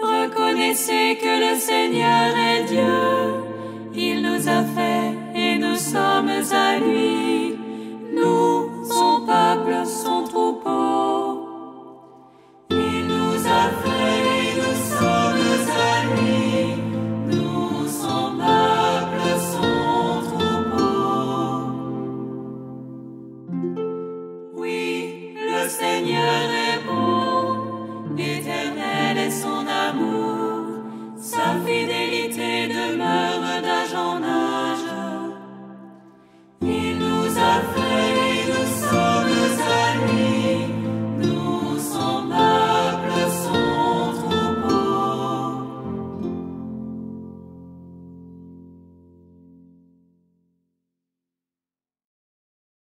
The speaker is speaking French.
Reconnaissez que le Seigneur est Dieu. Il nous a fait et nous sommes à lui. Nous, son peuple, son troupeau. Il nous a fait et nous sommes à lui. Nous, son peuple, son troupeau. Oui, le Seigneur est